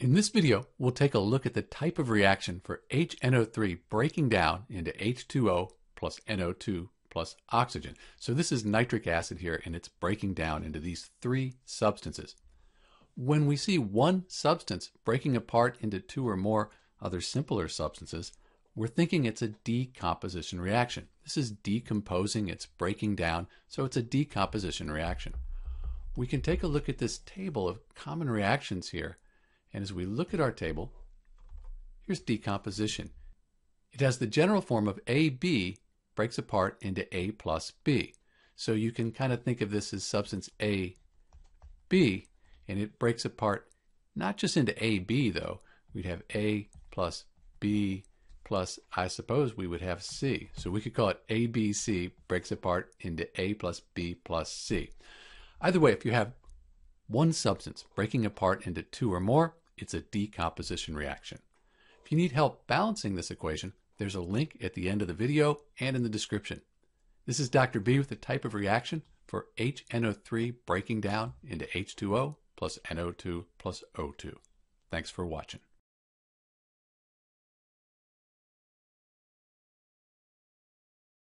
In this video, we'll take a look at the type of reaction for HNO3 breaking down into H2O plus NO2 plus oxygen. So this is nitric acid here, and it's breaking down into these three substances. When we see one substance breaking apart into two or more other simpler substances, we're thinking it's a decomposition reaction. This is decomposing, it's breaking down, so it's a decomposition reaction. We can take a look at this table of common reactions here and as we look at our table, here's decomposition. It has the general form of AB breaks apart into A plus B. So you can kind of think of this as substance A, B, and it breaks apart not just into AB though. We'd have A plus B plus, I suppose we would have C. So we could call it ABC breaks apart into A plus B plus C. Either way, if you have one substance breaking apart into two or more, it's a decomposition reaction. If you need help balancing this equation, there's a link at the end of the video and in the description. This is Dr. B with the type of reaction for HNO3 breaking down into H2O plus NO2 plus O2. Thanks for watching.